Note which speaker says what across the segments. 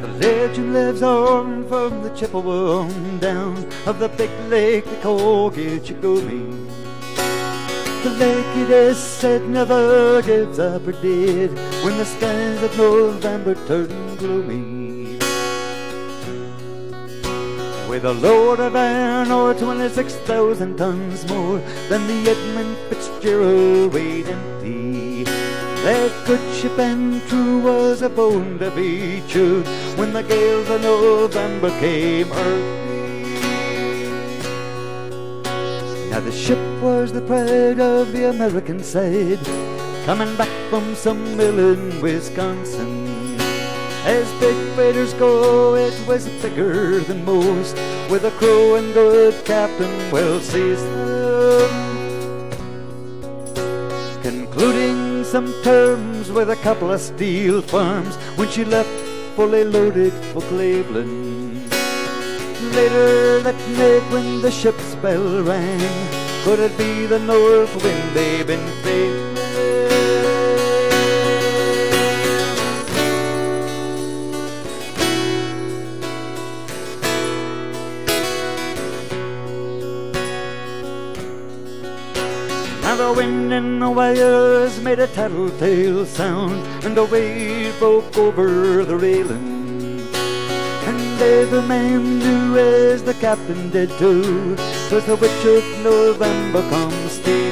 Speaker 1: The legend lives on from the Chippewa on down of the big lake they call Gitche Gumee. The lake it is said never gives up or did when the skies of November turn gloomy. With a load of iron ore, 26,000 tons more than the Edmund Fitzgerald weighed empty. That good ship and true was a bone to be chewed uh, when the gales of November came early. Now the ship was the pride of the American side, coming back from some mill in Wisconsin. As big freighters go, it was bigger than most, with a crew and good captain well seasoned. Concluding some terms with a couple of steel firms when she left fully loaded for Cleveland. Later that night when the ship's bell rang, could it be the north wind they've been failing? Wind in the wires made a tattletale sound, and a wave broke over the railing. And every man knew, as the captain did too, 'twas the witch of November come stealing.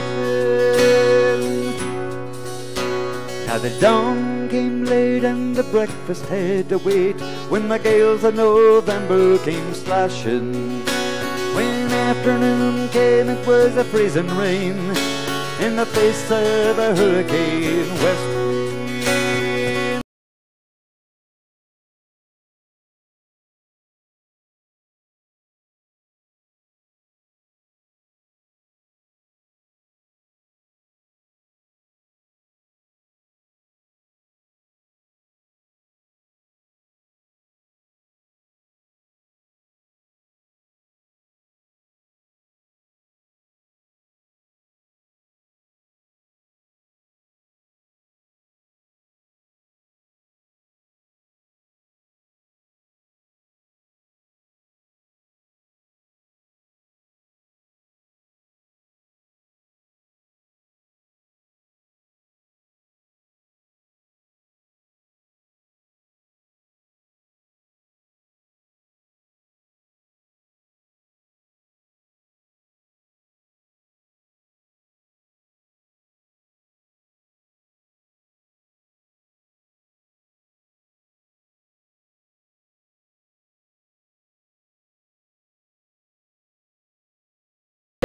Speaker 1: Now the dawn came late and the breakfast had to wait when the gales of November came slashing. When afternoon came, it was a freezing rain in the face of a hurricane. West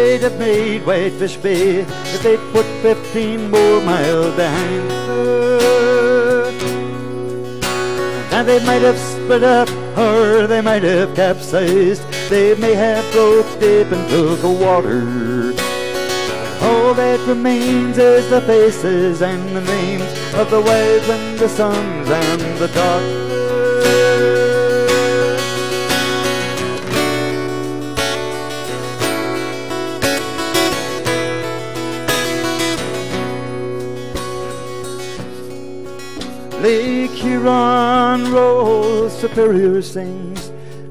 Speaker 1: They'd have made Whitefish Bay if they'd put 15 more miles behind her. And they might have split up, or they might have capsized. They may have broke deep took a water. All that remains is the faces and the names of the wives and the sons and the daughters. Lake Huron rolls, Superior sings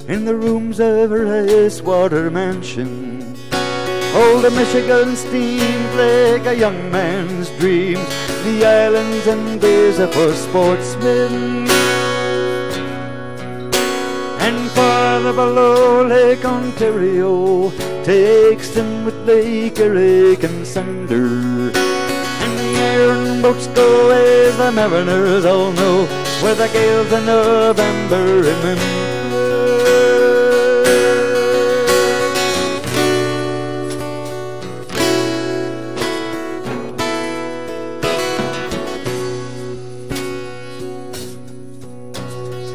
Speaker 1: in the rooms of her ice water mansion. Old Michigan steams like a young man's dreams. The islands and bays are for sportsmen. And farther below Lake Ontario takes them with Lake Erie and Cinder. Boats go as the mariners all know where the gales of November remember.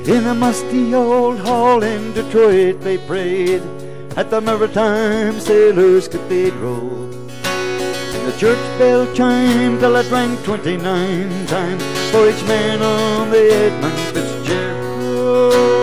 Speaker 1: In a musty old hall in Detroit they prayed at the Maritime Sailors Cathedral church bell chimed till it rang twenty-nine times for each man on the Edmund Fitzgerald.